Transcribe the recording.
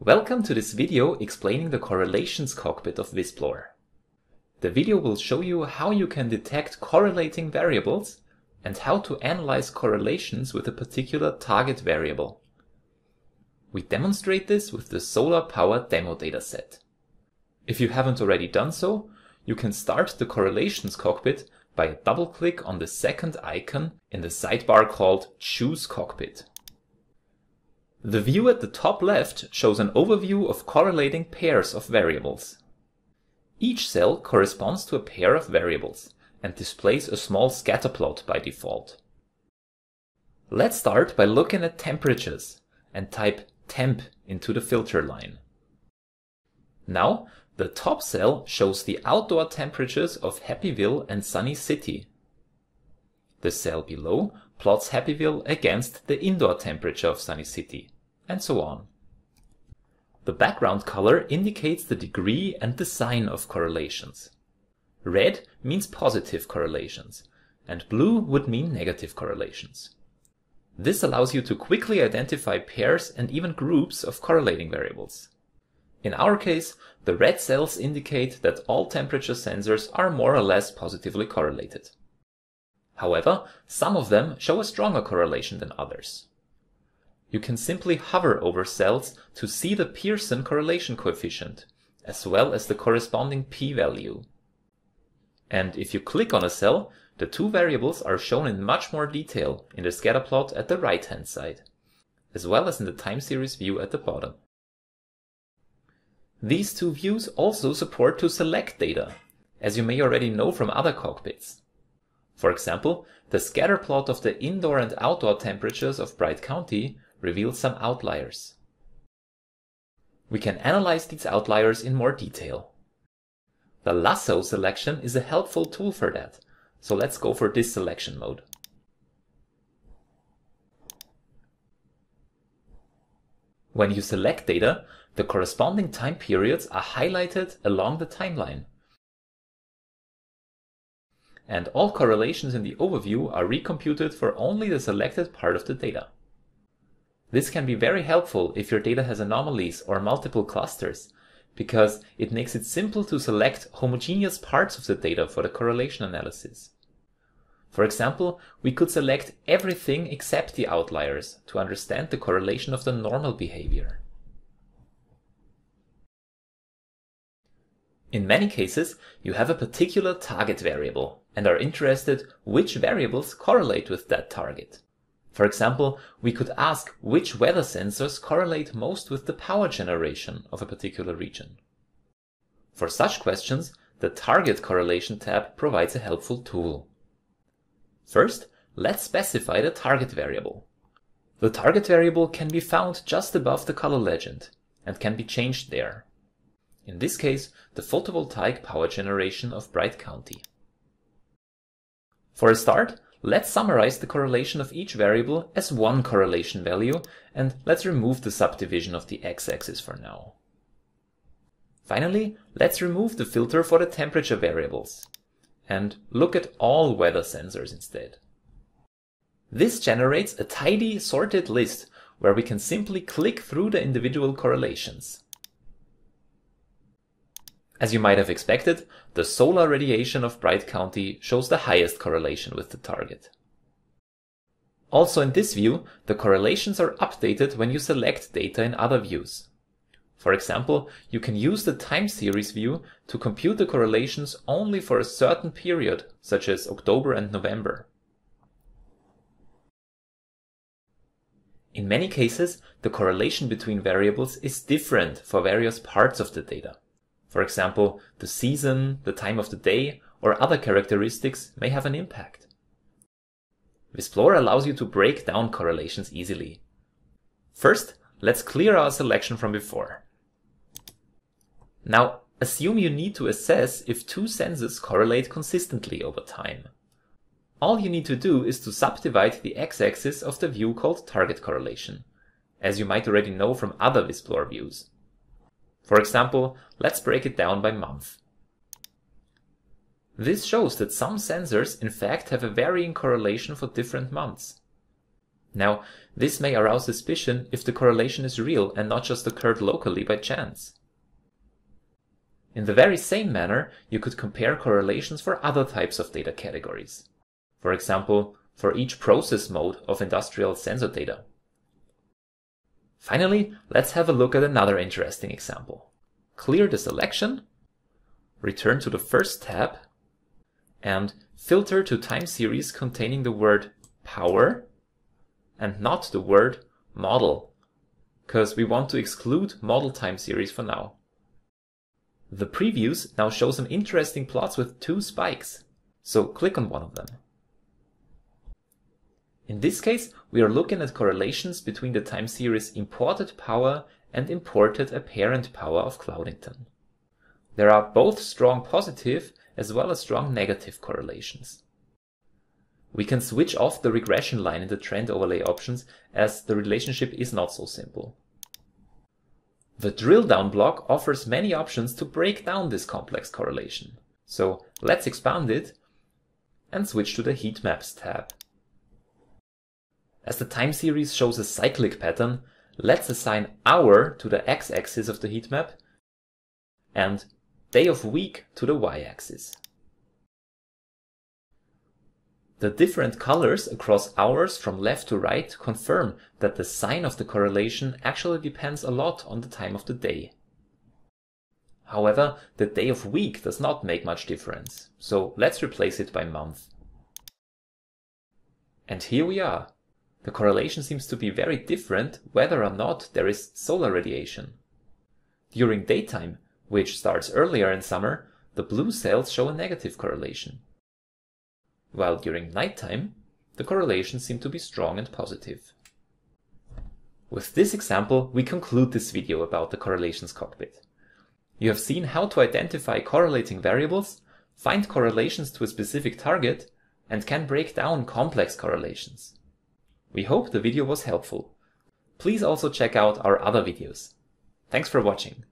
Welcome to this video explaining the correlations cockpit of Visplore. The video will show you how you can detect correlating variables and how to analyze correlations with a particular target variable. We demonstrate this with the solar power demo dataset. If you haven't already done so, you can start the correlations cockpit by a double click on the second icon in the sidebar called Choose Cockpit. The view at the top left shows an overview of correlating pairs of variables. Each cell corresponds to a pair of variables and displays a small scatter plot by default. Let's start by looking at temperatures and type temp into the filter line. Now, the top cell shows the outdoor temperatures of Happyville and Sunny City. The cell below plots Happyville against the indoor temperature of Sunny City, and so on. The background color indicates the degree and the sign of correlations. Red means positive correlations, and blue would mean negative correlations. This allows you to quickly identify pairs and even groups of correlating variables. In our case, the red cells indicate that all temperature sensors are more or less positively correlated. However, some of them show a stronger correlation than others. You can simply hover over cells to see the Pearson correlation coefficient, as well as the corresponding p-value. And if you click on a cell, the two variables are shown in much more detail in the scatter plot at the right hand side, as well as in the time series view at the bottom. These two views also support to select data, as you may already know from other cockpits. For example, the scatter plot of the indoor and outdoor temperatures of Bright County reveals some outliers. We can analyze these outliers in more detail. The lasso selection is a helpful tool for that, so let's go for this selection mode. When you select data, the corresponding time periods are highlighted along the timeline and all correlations in the overview are recomputed for only the selected part of the data. This can be very helpful if your data has anomalies or multiple clusters, because it makes it simple to select homogeneous parts of the data for the correlation analysis. For example, we could select everything except the outliers to understand the correlation of the normal behavior. In many cases, you have a particular target variable and are interested which variables correlate with that target. For example, we could ask which weather sensors correlate most with the power generation of a particular region. For such questions, the Target Correlation tab provides a helpful tool. First, let's specify the target variable. The target variable can be found just above the color legend and can be changed there in this case the photovoltaic power generation of Bright County. For a start, let's summarize the correlation of each variable as one correlation value and let's remove the subdivision of the x-axis for now. Finally, let's remove the filter for the temperature variables and look at all weather sensors instead. This generates a tidy sorted list where we can simply click through the individual correlations. As you might have expected, the solar radiation of Bright County shows the highest correlation with the target. Also in this view, the correlations are updated when you select data in other views. For example, you can use the time series view to compute the correlations only for a certain period, such as October and November. In many cases, the correlation between variables is different for various parts of the data. For example, the season, the time of the day, or other characteristics may have an impact. Visplore allows you to break down correlations easily. First, let's clear our selection from before. Now, assume you need to assess if two sensors correlate consistently over time. All you need to do is to subdivide the x-axis of the view called target correlation, as you might already know from other Visplore views. For example, let's break it down by month. This shows that some sensors in fact have a varying correlation for different months. Now, this may arouse suspicion if the correlation is real and not just occurred locally by chance. In the very same manner, you could compare correlations for other types of data categories. For example, for each process mode of industrial sensor data. Finally, let's have a look at another interesting example. Clear the selection, return to the first tab, and filter to time series containing the word power and not the word model, because we want to exclude model time series for now. The previews now show some interesting plots with two spikes, so click on one of them. In this case, we are looking at correlations between the time series imported power and imported apparent power of Cloudington. There are both strong positive as well as strong negative correlations. We can switch off the regression line in the trend overlay options as the relationship is not so simple. The drill down block offers many options to break down this complex correlation. So let's expand it and switch to the heat maps tab. As the time series shows a cyclic pattern, let's assign hour to the x-axis of the heat map and day of week to the y-axis. The different colors across hours from left to right confirm that the sign of the correlation actually depends a lot on the time of the day. However, the day of week does not make much difference, so let's replace it by month. And here we are. The correlation seems to be very different whether or not there is solar radiation. During daytime, which starts earlier in summer, the blue cells show a negative correlation while during nighttime, the correlations seem to be strong and positive. With this example, we conclude this video about the correlations cockpit. You have seen how to identify correlating variables, find correlations to a specific target, and can break down complex correlations. We hope the video was helpful. Please also check out our other videos. Thanks for watching.